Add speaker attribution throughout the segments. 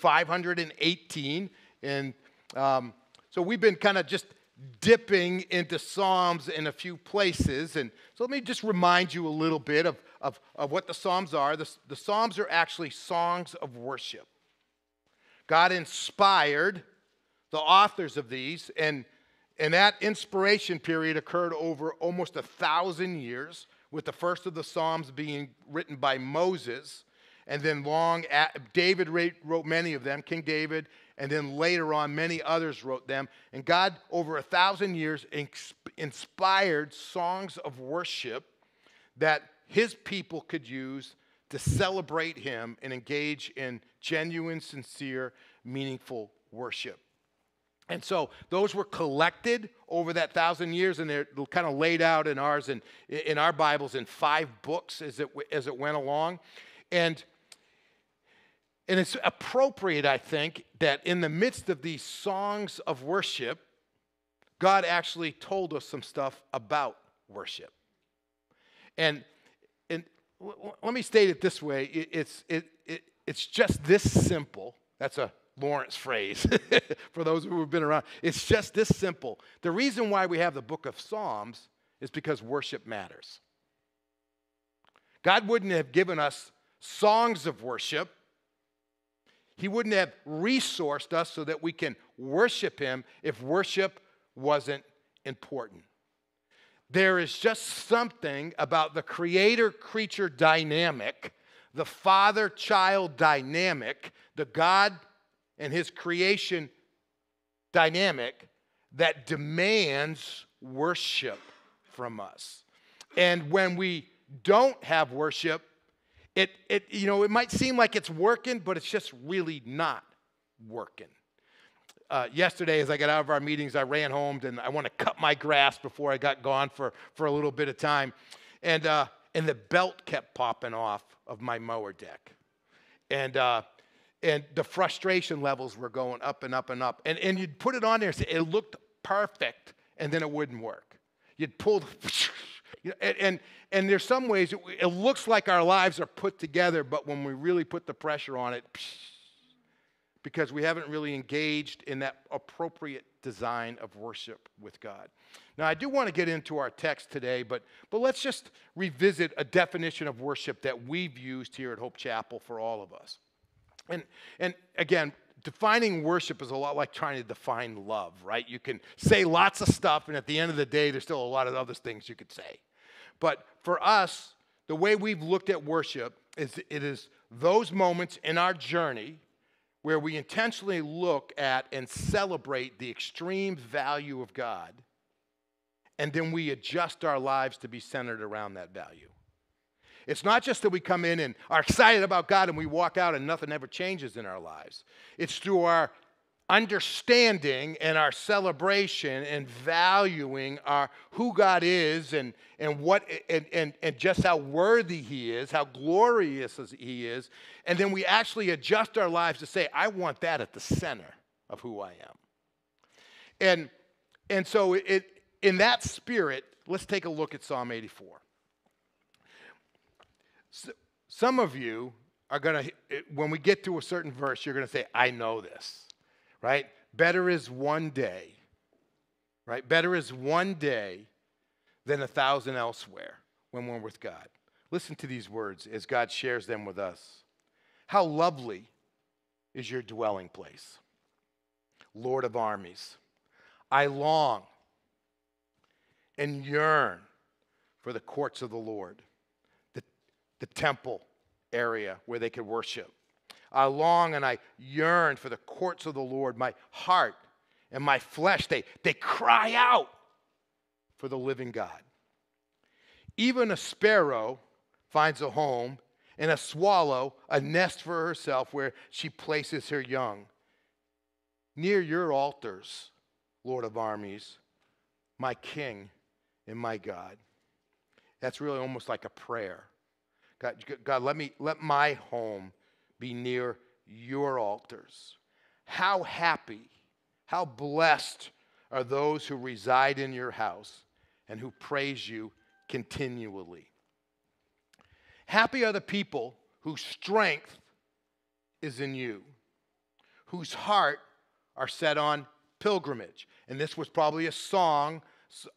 Speaker 1: 518. And um, so we've been kind of just dipping into Psalms in a few places. And so let me just remind you a little bit of, of, of what the Psalms are. The, the Psalms are actually songs of worship. God inspired the authors of these, and, and that inspiration period occurred over almost a thousand years, with the first of the Psalms being written by Moses. And then long, David wrote many of them, King David, and then later on, many others wrote them. And God, over a thousand years, inspired songs of worship that his people could use to celebrate him and engage in genuine, sincere, meaningful worship. And so those were collected over that thousand years, and they're kind of laid out in ours and in our Bibles in five books as it, as it went along. And and it's appropriate, I think, that in the midst of these songs of worship, God actually told us some stuff about worship. And, and let me state it this way it's, it, it, it's just this simple. That's a Lawrence phrase for those who have been around. It's just this simple. The reason why we have the book of Psalms is because worship matters. God wouldn't have given us songs of worship he wouldn't have resourced us so that we can worship Him if worship wasn't important. There is just something about the creator creature dynamic, the father child dynamic, the God and His creation dynamic that demands worship from us. And when we don't have worship, it, it, you know, it might seem like it's working, but it's just really not working. Uh, yesterday, as I got out of our meetings, I ran home and I want to cut my grass before I got gone for, for a little bit of time. And, uh, and the belt kept popping off of my mower deck. And, uh, and the frustration levels were going up and up and up. And, and you'd put it on there, and it looked perfect, and then it wouldn't work. You'd pull, you know, and, and, and there's some ways it, it, looks like our lives are put together, but when we really put the pressure on it, because we haven't really engaged in that appropriate design of worship with God. Now, I do want to get into our text today, but, but let's just revisit a definition of worship that we've used here at Hope Chapel for all of us. And, and again, defining worship is a lot like trying to define love, right? You can say lots of stuff, and at the end of the day, there's still a lot of other things you could say. But for us, the way we've looked at worship is it is those moments in our journey where we intentionally look at and celebrate the extreme value of God, and then we adjust our lives to be centered around that value. It's not just that we come in and are excited about God and we walk out and nothing ever changes in our lives. It's through our understanding and our celebration and valuing our who God is and, and what and, and, and just how worthy he is, how glorious he is, and then we actually adjust our lives to say, I want that at the center of who I am. And and so it in that spirit, let's take a look at Psalm 84. So, some of you are going to, when we get to a certain verse, you're going to say, I know this right? Better is one day, right? Better is one day than a thousand elsewhere when we're with God. Listen to these words as God shares them with us. How lovely is your dwelling place, Lord of armies. I long and yearn for the courts of the Lord, the temple area where they could worship. I long and I yearn for the courts of the Lord. My heart and my flesh, they, they cry out for the living God. Even a sparrow finds a home, and a swallow a nest for herself where she places her young. Near your altars, Lord of armies, my King and my God. That's really almost like a prayer. God, God let me let my home be near your altars. How happy, how blessed are those who reside in your house and who praise you continually. Happy are the people whose strength is in you, whose heart are set on pilgrimage. And this was probably a song,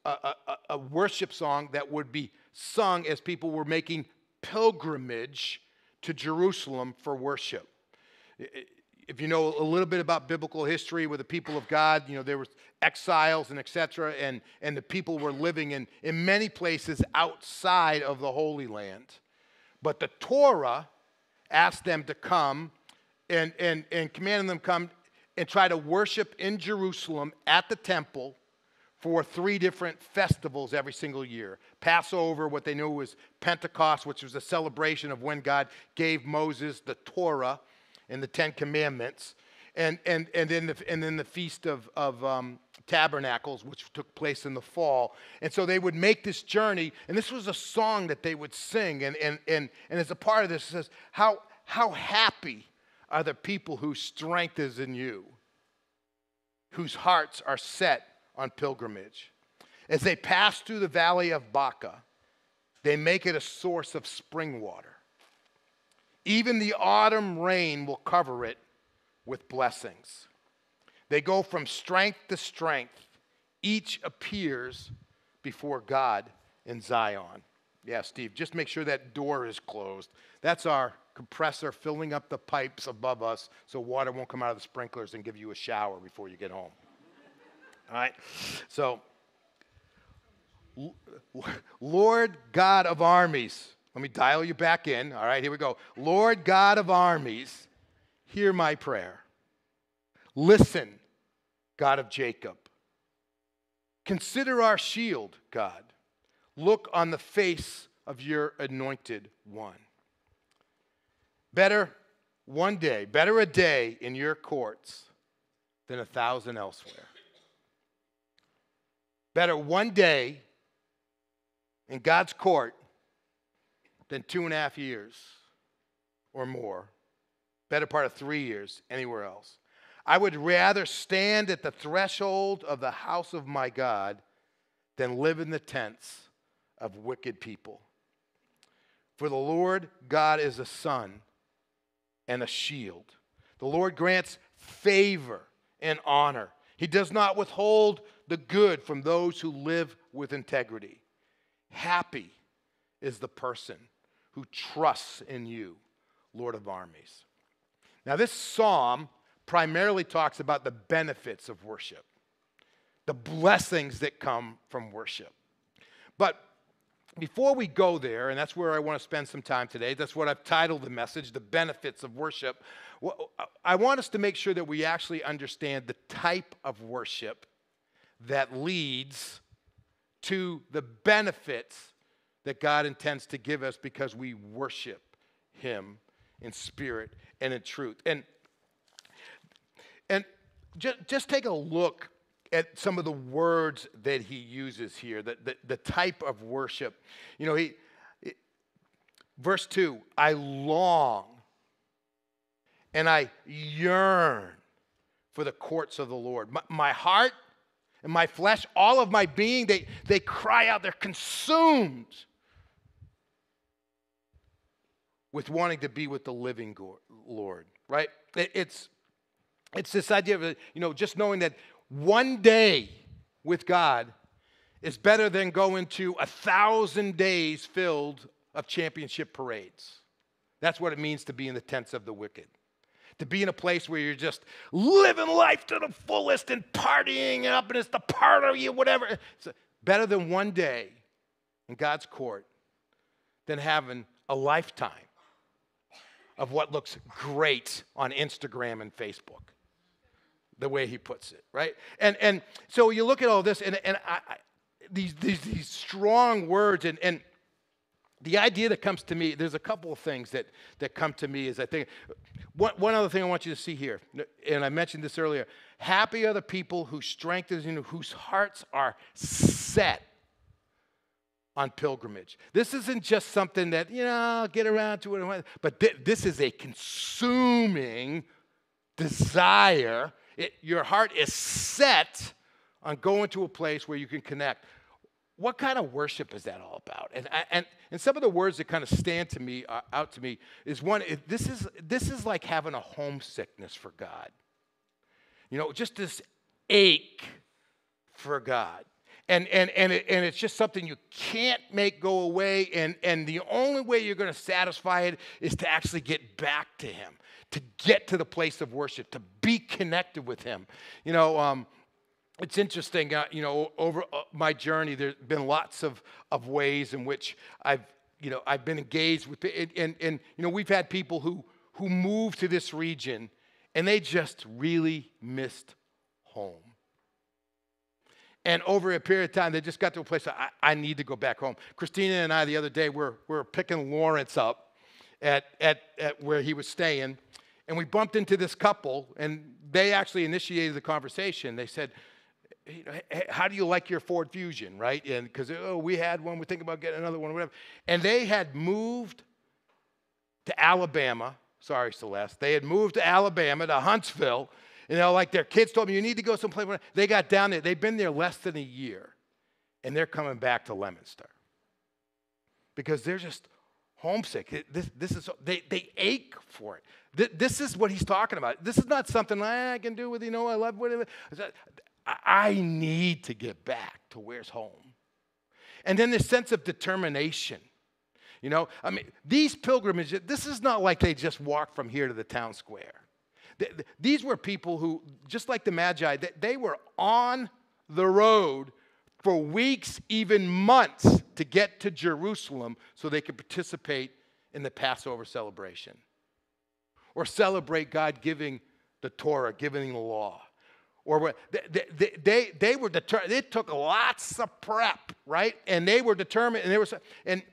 Speaker 1: a, a, a worship song that would be sung as people were making pilgrimage to Jerusalem for worship. If you know a little bit about biblical history with the people of God, you know, there were exiles and etc. And, and the people were living in, in many places outside of the Holy Land. But the Torah asked them to come and, and, and commanded them come and try to worship in Jerusalem at the temple for three different festivals every single year Passover, what they knew was Pentecost, which was a celebration of when God gave Moses the Torah and the Ten Commandments, and, and, and, then, the, and then the Feast of, of um, Tabernacles, which took place in the fall. And so they would make this journey, and this was a song that they would sing. And, and, and, and as a part of this, says, How, how happy are the people whose strength is in you, whose hearts are set on pilgrimage. As they pass through the valley of Baca, they make it a source of spring water. Even the autumn rain will cover it with blessings. They go from strength to strength. Each appears before God in Zion. Yeah, Steve, just make sure that door is closed. That's our compressor filling up the pipes above us so water won't come out of the sprinklers and give you a shower before you get home. All right? So, Lord God of armies, let me dial you back in. All right, here we go. Lord God of armies, hear my prayer. Listen, God of Jacob. Consider our shield, God. Look on the face of your anointed one. Better one day, better a day in your courts than a thousand elsewhere. Better one day in God's court than two and a half years or more. Better part of three years anywhere else. I would rather stand at the threshold of the house of my God than live in the tents of wicked people. For the Lord God is a sun and a shield. The Lord grants favor and honor. He does not withhold the good from those who live with integrity. Happy is the person who trusts in you, Lord of armies. Now, this psalm primarily talks about the benefits of worship, the blessings that come from worship. But before we go there, and that's where I want to spend some time today, that's what I've titled the message, The Benefits of Worship. I want us to make sure that we actually understand the type of worship that leads to the benefits that God intends to give us because we worship Him in spirit and in truth. And, and just, just take a look at some of the words that he uses here, the, the, the type of worship. You know, he, verse 2 I long and I yearn for the courts of the Lord. My, my heart and my flesh, all of my being, they, they cry out, they're consumed with wanting to be with the living Lord, right? It, it's, it's this idea of, uh, you know, just knowing that one day with God is better than going to a thousand days filled of championship parades. That's what it means to be in the tents of the wicked to be in a place where you're just living life to the fullest and partying and up and it's the part of you, whatever. It's better than one day in God's court than having a lifetime of what looks great on Instagram and Facebook. The way he puts it, right? And and so you look at all this, and, and I, I, these, these these strong words, and and the idea that comes to me, there's a couple of things that, that come to me is I think, one, one other thing I want you to see here, and I mentioned this earlier happy are the people whose strength is in whose hearts are set on pilgrimage. This isn't just something that, you know, I'll get around to it, but th- this is a consuming desire. It, your heart is set on going to a place where you can connect what kind of worship is that all about? And, and, and some of the words that kind of stand to me, uh, out to me, is one, this is, this is like having a homesickness for God. You know, just this ache for God. And, and, and, it, and it's just something you can't make go away. And, and the only way you're going to satisfy it is to actually get back to Him, to get to the place of worship, to be connected with Him. You know, um, it's interesting, uh, you know, over uh, my journey, there's been lots of, of ways in which I've, you know, I've been engaged with, and, and, and you know, we've had people who, who moved to this region and they just really missed home. And over a period of time, they just got to a place I, I need to go back home. Christina and I, the other day, were, were picking Lawrence up at, at, at where he was staying. And we bumped into this couple, and they actually initiated the conversation. They said, you know, how do you like your Ford Fusion, right? And because oh, we had one, we think about getting another one, whatever. And they had moved to Alabama. Sorry, Celeste. They had moved to Alabama to Huntsville you know, like their kids told me, you need to go someplace. They got down there. They've been there less than a year, and they're coming back to Leominster because they're just homesick. This, this is, they, they ache for it. This is what he's talking about. This is not something ah, I can do with, you know, I love whatever. I need to get back to where's home. And then this sense of determination. You know, I mean, these pilgrimages, this is not like they just walk from here to the town square. These were people who, just like the Magi, they were on the road for weeks, even months, to get to Jerusalem so they could participate in the Passover celebration or celebrate God giving the Torah, giving the law. Or they, they, they, they were determined, it took lots of prep, right? And they were determined, and they were, and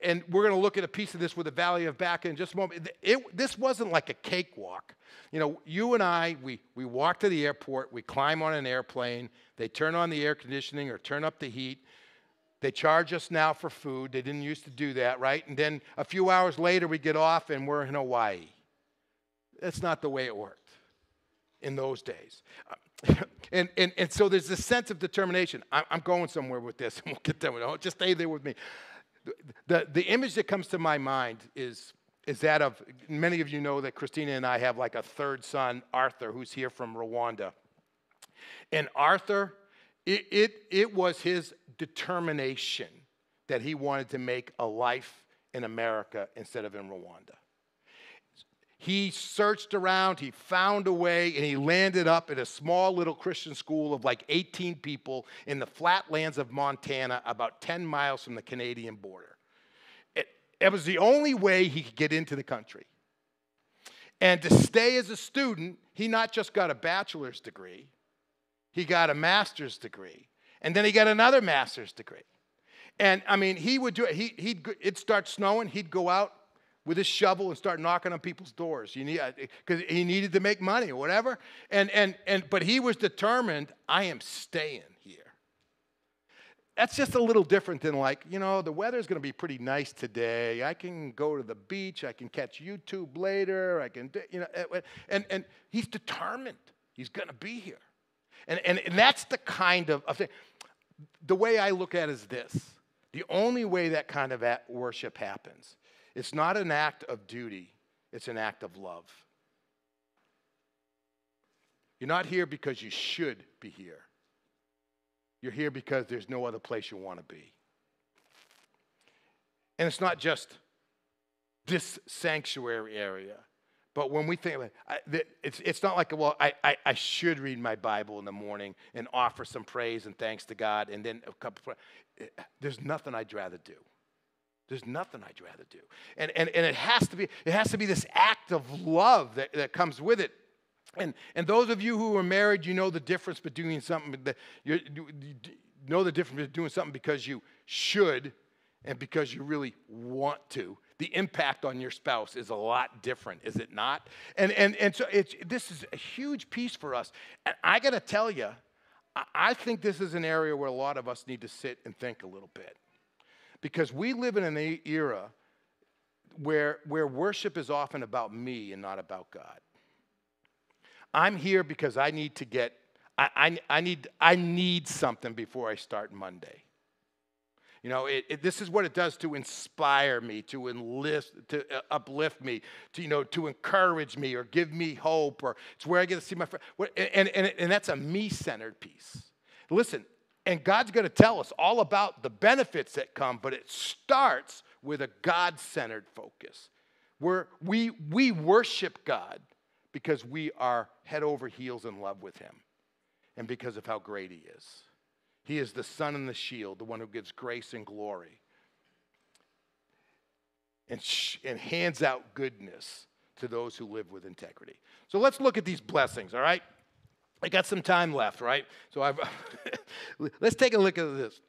Speaker 1: and we're going to look at a piece of this with the Valley of Baca in just a moment. It, this wasn't like a cakewalk. You know, you and I, we, we walk to the airport, we climb on an airplane, they turn on the air conditioning or turn up the heat. They charge us now for food. They didn't used to do that, right? And then a few hours later, we get off and we're in Hawaii. That's not the way it worked in those days. Uh, and, and, and so there's this sense of determination. I'm, I'm going somewhere with this, and we'll get there. Oh, just stay there with me. The, the image that comes to my mind is, is that of many of you know that Christina and I have like a third son, Arthur, who's here from Rwanda. And Arthur, it, it, it was his determination that he wanted to make a life in America instead of in Rwanda. He searched around, he found a way, and he landed up at a small little Christian school of like 18 people in the flatlands of Montana, about 10 miles from the Canadian border. It, it was the only way he could get into the country. And to stay as a student, he not just got a bachelor's degree, he got a master's degree. And then he got another master's degree. And I mean, he would do it. He, he'd, it'd start snowing. He'd go out with his shovel and start knocking on people's doors. You need uh, because he needed to make money or whatever. And and and but he was determined. I am staying here. That's just a little different than like you know the weather's going to be pretty nice today. I can go to the beach. I can catch YouTube later. I can you know and and he's determined. He's going to be here. And, and, and that's the kind of, of thing. The way I look at it is this the only way that kind of worship happens it's not an act of duty, it's an act of love. You're not here because you should be here. You're here because there's no other place you want to be. And it's not just this sanctuary area. But when we think, it's, it's not like, well, I, I, I, should read my Bible in the morning and offer some praise and thanks to God, and then a couple. Eh, there's nothing I'd rather do. There's nothing I'd rather do. And, and, and it, has to be, it has to be this act of love that, that comes with it. And, and those of you who are married, you know the difference between something that you, you know the difference between doing something because you should and because you really want to. The impact on your spouse is a lot different, is it not? And, and, and so it's, this is a huge piece for us. And I got to tell you, I think this is an area where a lot of us need to sit and think a little bit. Because we live in an era where, where worship is often about me and not about God. I'm here because I need to get, I, I, I, need, I need something before I start Monday. You know, it, it, this is what it does to inspire me, to enlist, to uh, uplift me, to you know, to encourage me or give me hope, or it's where I get to see my friend. And, and, and that's a me-centered piece. Listen, and God's going to tell us all about the benefits that come, but it starts with a God-centered focus. Where we we worship God because we are head over heels in love with Him, and because of how great He is. He is the sun and the shield, the one who gives grace and glory and, sh- and hands out goodness to those who live with integrity. So let's look at these blessings, all right? I got some time left, right? So I've let's take a look at this.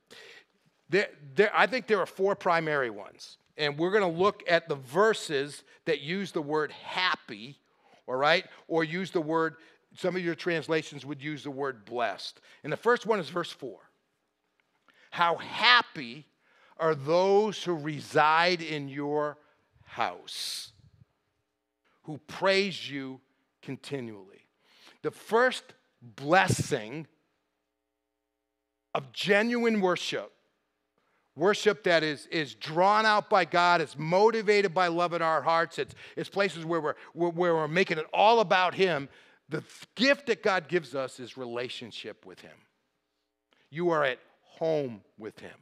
Speaker 1: There, there, I think there are four primary ones. And we're going to look at the verses that use the word happy, all right? Or use the word, some of your translations would use the word blessed. And the first one is verse 4. How happy are those who reside in your house, who praise you continually. The first blessing of genuine worship, worship that is, is drawn out by God, is motivated by love in our hearts, it's, it's places where we're, where we're making it all about Him. The gift that God gives us is relationship with Him. You are at home with Him.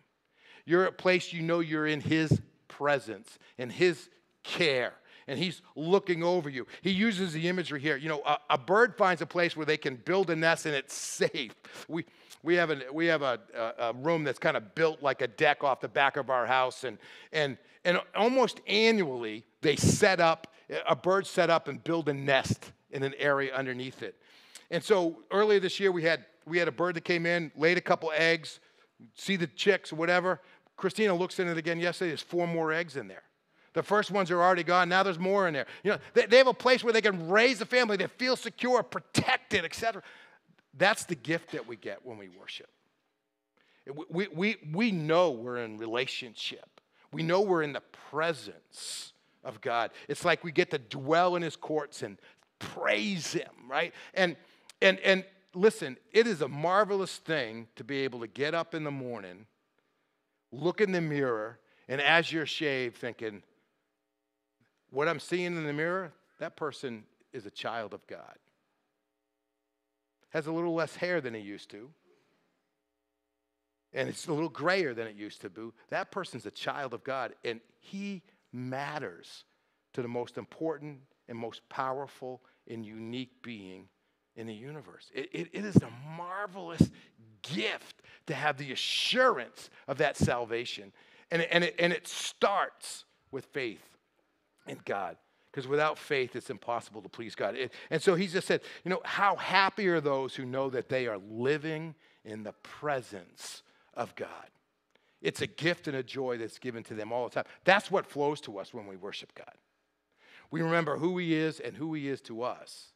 Speaker 1: You're at a place you know you're in His presence, in His care, and He's looking over you. He uses the imagery here. You know, a, a bird finds a place where they can build a nest and it's safe. We, we have, a, we have a, a, room that's kind of built like a deck off the back of our house, and, and, and almost annually they set up, a bird set up and build a nest in an area underneath it. And so earlier this year, we had, we had a bird that came in, laid a couple eggs, see the chicks whatever. Christina looks in it again yesterday. There's four more eggs in there. The first ones are already gone. Now there's more in there. You know, they, they have a place where they can raise a family. They feel secure, protected, etc. That's the gift that we get when we worship. We, we, we know we're in relationship. We know we're in the presence of God. It's like we get to dwell in his courts and praise him, right? And and and listen, it is a marvelous thing to be able to get up in the morning, look in the mirror, and as you're shaved, thinking, what I'm seeing in the mirror, that person is a child of God. Has a little less hair than he used to. And it's a little grayer than it used to be. That person's a child of God, and he matters to the most important and most powerful and unique being in the universe. It, it, it is a marvelous gift to have the assurance of that salvation. And, and, it, and it starts with faith in God. Because without faith, it's impossible to please God. It, and so he just said, you know, how happy are those who know that they are living in the presence of God? It's a gift and a joy that's given to them all the time. That's what flows to us when we worship God. We remember who He is and who He is to us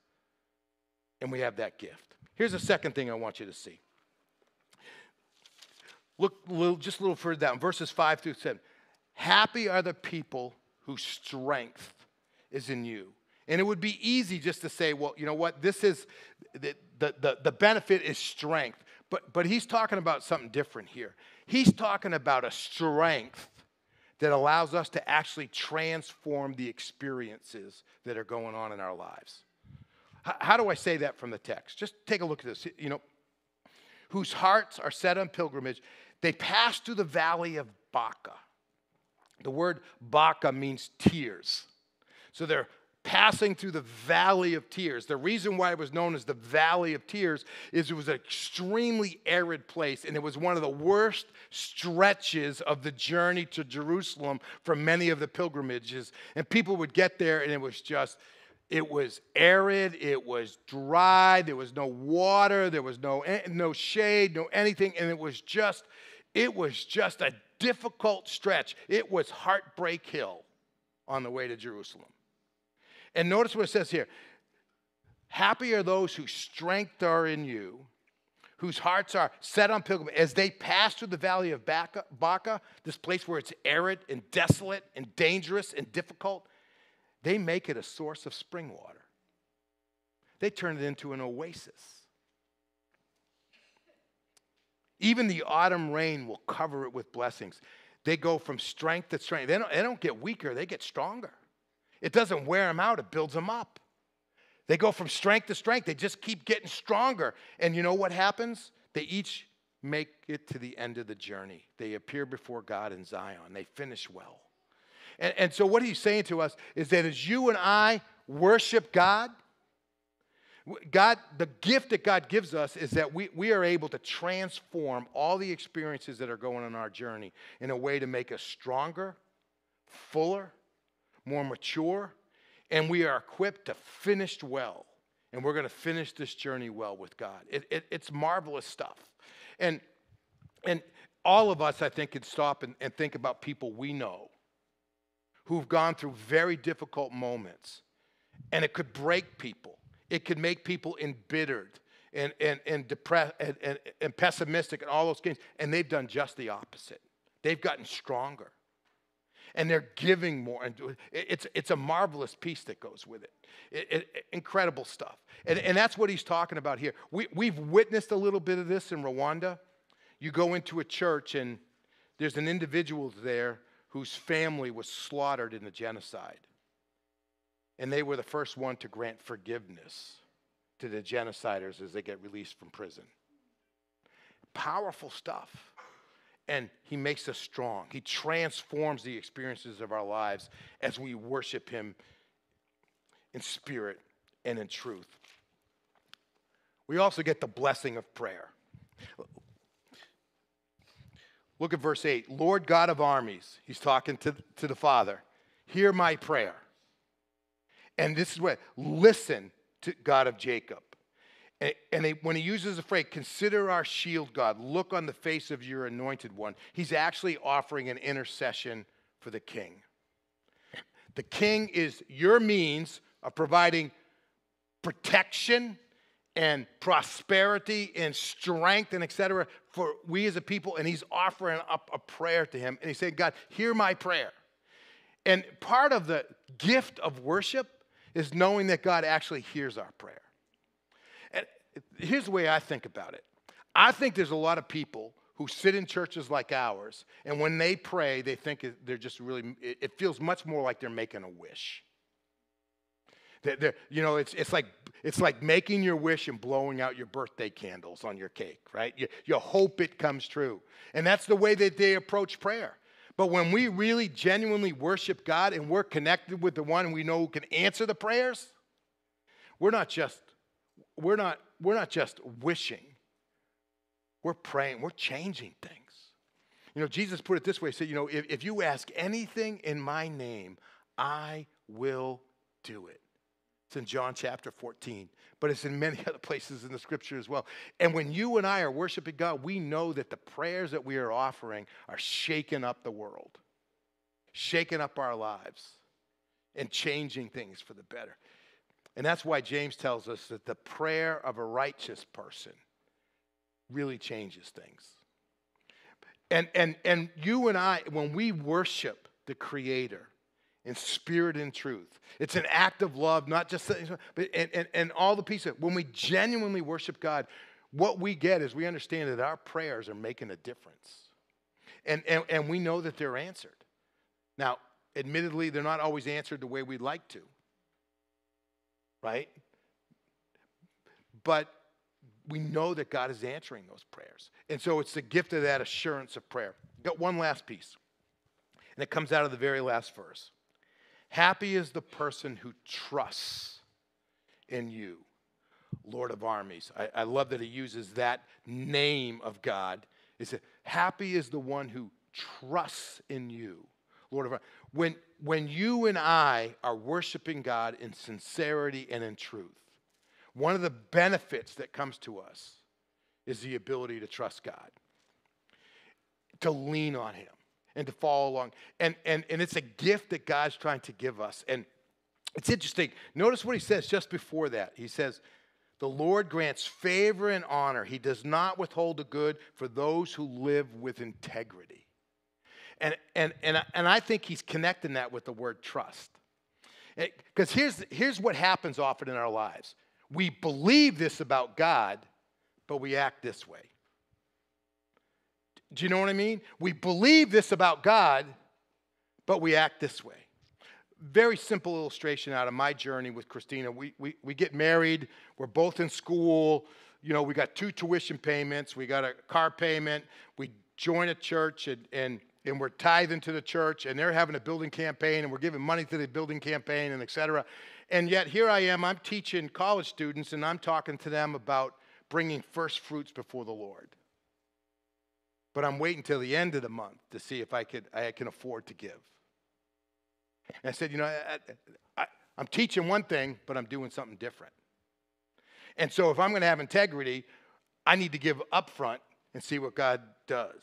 Speaker 1: and we have that gift. Here's the second thing I want you to see. Look little, just a little further down, verses 5 through 7. Happy are the people whose strength is in you. And it would be easy just to say, well, you know what, this is the, the, the, the benefit is strength. But, but he's talking about something different here. He's talking about a strength that allows us to actually transform the experiences that are going on in our lives. How do I say that from the text? Just take a look at this. You know, whose hearts are set on pilgrimage, they pass through the valley of Baca. The word Baca means tears. So they're passing through the valley of tears. The reason why it was known as the valley of tears is it was an extremely arid place and it was one of the worst stretches of the journey to Jerusalem for many of the pilgrimages. And people would get there and it was just it was arid, it was dry, there was no water, there was no, eh, no shade, no anything, and it was just, it was just a difficult stretch. It was Heartbreak Hill on the way to Jerusalem. And notice what it says here Happy are those whose strength are in you, whose hearts are set on pilgrimage, as they pass through the valley of Baca, Baca, this place where it's arid and desolate and dangerous and difficult. They make it a source of spring water. They turn it into an oasis. Even the autumn rain will cover it with blessings. They go from strength to strength. They don't, they don't get weaker, they get stronger. It doesn't wear them out, it builds them up. They go from strength to strength. They just keep getting stronger. And you know what happens? They each make it to the end of the journey. They appear before God in Zion. They finish well. And, and so, what he's saying to us is that as you and I worship God, God, the gift that God gives us is that we, we are able to transform all the experiences that are going on our journey in a way to make us stronger, fuller, more mature, and we are equipped to finish well. And we're going to finish this journey well with God. It, it, it's marvelous stuff. And, and all of us, I think, can stop and, and think about people we know who've gone through very difficult moments. And it could break people, it could make people embittered and, and, and depressed and, and, and pessimistic and all those things. And they've done just the opposite. They've gotten stronger and they're giving more. And it's, it's a marvelous piece that goes with it. it, it incredible stuff. And, and that's what he's talking about here. We, we've witnessed a little bit of this in Rwanda. You go into a church, and there's an individual there whose family was slaughtered in the genocide. And they were the first one to grant forgiveness to the genociders as they get released from prison. Powerful stuff and He makes us strong. He transforms the experiences of our lives as we worship Him in spirit and in truth. We also get the blessing of prayer. Look at verse 8. Lord God of armies, he's talking to, to the Father, hear my prayer. And this is what, listen to God of Jacob. And they, when he uses the phrase, consider our shield, God, look on the face of your anointed one, he's actually offering an intercession for the king. The king is your means of providing protection and prosperity and strength and etc for we as a people and he's offering up a prayer to him and he's saying god hear my prayer and part of the gift of worship is knowing that god actually hears our prayer And here's the way I think about it I think there's a lot of people who sit in churches like ours, and when they pray, they think they're just really, it feels much more like they're making a wish. They're, you know, it's, it's, like, it's like making your wish and blowing out your birthday candles on your cake, right? You, you hope it comes true. And that's the way that they approach prayer. But when we really genuinely worship God and we're connected with the one we know who can answer the prayers, we're not just, we're not we're not just wishing, we're praying, we're changing things. You know, Jesus put it this way He said, You know, if, if you ask anything in my name, I will do it. It's in John chapter 14, but it's in many other places in the scripture as well. And when you and I are worshiping God, we know that the prayers that we are offering are shaking up the world, shaking up our lives, and changing things for the better. And that's why James tells us that the prayer of a righteous person really changes things. And, and, and you and I, when we worship the Creator in spirit and truth, it's an act of love, not just, but and, and, and all the pieces. When we genuinely worship God, what we get is we understand that our prayers are making a difference. And, and, and we know that they're answered. Now, admittedly, they're not always answered the way we'd like to right? But we know that God is answering those prayers. And so it's the gift of that assurance of prayer. Got one last piece, and it comes out of the very last verse. Happy is the person who trusts in you, Lord of armies. I, I love that he uses that name of God. He said, Happy is the one who trusts in you, Lord of armies. When, when you and I are worshiping God in sincerity and in truth, one of the benefits that comes to us is the ability to trust God, to lean on Him, and to follow along. And, and, and it's a gift that God's trying to give us. And it's interesting. Notice what He says just before that. He says, The Lord grants favor and honor. He does not withhold the good for those who live with integrity. And, and, and, and I think he's connecting that with the word trust. Eh, because here's, here's what happens often in our lives we believe this about God, but we act this way. Do you know what I mean? We believe this about God, but we act this way. Very simple illustration out of my journey with Christina. We, we, we get married, we're both in school, you know, we got two tuition payments, we got a car payment, we join a church and, and, and we're tithing to the church and they're having a building campaign and we're giving money to the building campaign and et cetera. And yet here I am, I'm teaching college students and I'm talking to them about bringing first fruits before the Lord. But I'm waiting till the end of the month to see if I, could, I can afford to give. And I said, you know, I, I, I'm teaching one thing, but I'm doing something different. And so if I'm going to have integrity, I need to give up front and see what God does.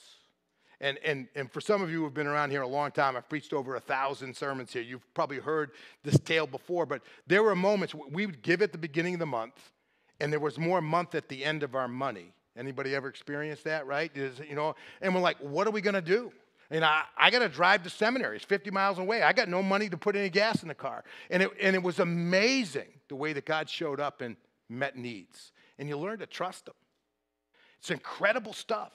Speaker 1: And, and, and for some of you who have been around here a long time, I've preached over a thousand sermons here. You've probably heard this tale before, but there were moments we would give at the beginning of the month, and there was more month at the end of our money. Anybody ever experienced that, right? Is, you know, and we're like, what are we going to do? And I, I got to drive to seminary. It's 50 miles away. I got no money to put any gas in the car. And it, and it was amazing the way that God showed up and met needs. And you learn to trust Him. It's incredible stuff.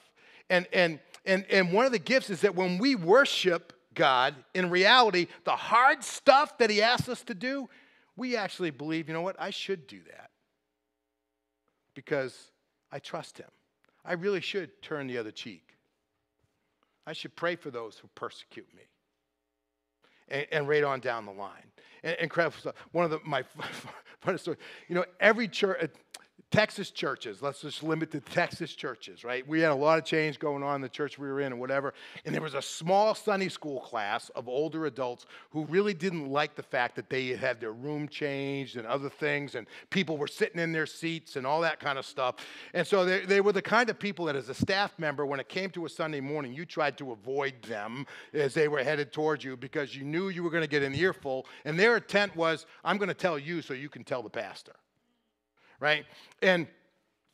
Speaker 1: And, and, and, and one of the gifts is that when we worship God, in reality, the hard stuff that He asks us to do, we actually believe, you know what, I should do that because I trust Him. I really should turn the other cheek. I should pray for those who persecute me. And, and right on down the line. And, incredible stuff. One of the, my funny story, you know, every church, Texas churches, let's just limit to Texas churches, right? We had a lot of change going on in the church we were in and whatever. And there was a small Sunday school class of older adults who really didn't like the fact that they had their room changed and other things, and people were sitting in their seats and all that kind of stuff. And so they, they were the kind of people that, as a staff member, when it came to a Sunday morning, you tried to avoid them as they were headed towards you because you knew you were going to get an earful. And their intent was, I'm going to tell you so you can tell the pastor right? And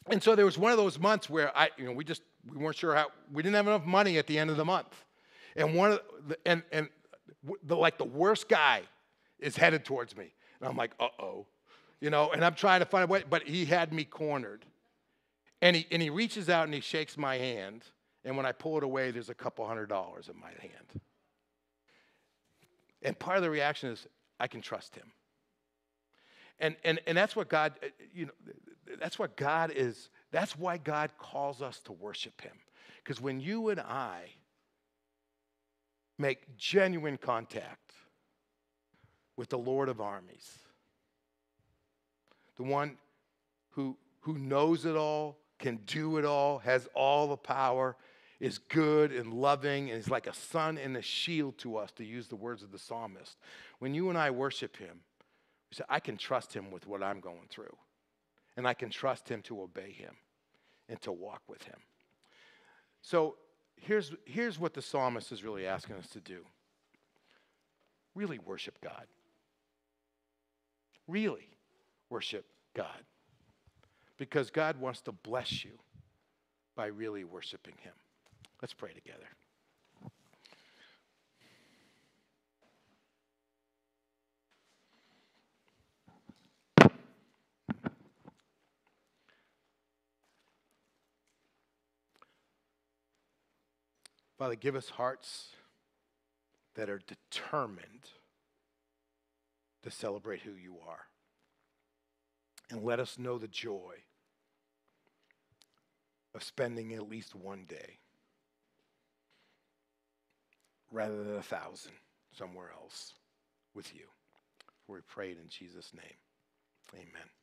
Speaker 1: and so there was one of those months where I, you know, we just we weren't sure how we didn't have enough money at the end of the month, and one of the, and and the like the worst guy is headed towards me, and I'm like, uh oh, you know, and I'm trying to find a way, but he had me cornered, and he and he reaches out and he shakes my hand, and when I pull it away, there's a couple hundred dollars in my hand, and part of the reaction is I can trust him. And, and, and that's what God, uh, you know, that's what God is, that's why God calls us to worship Him. Because when you and I make genuine contact with the Lord of armies, the one who, who knows it all, can do it all, has all the power, is good and loving, and is like a sun and a shield to us, to use the words of the psalmist. When you and I worship Him, you say, I can trust him with what I'm going through. And I can trust him to obey him and to walk with him. So here's, here's what the psalmist is really asking us to do really worship God. Really worship God. Because God wants to bless you by really worshiping him. Let's pray together. Father, give us hearts that are determined to celebrate who you are. And let us know the joy of spending at least one day rather than a thousand somewhere else with you. For we pray it in Jesus' name. Amen.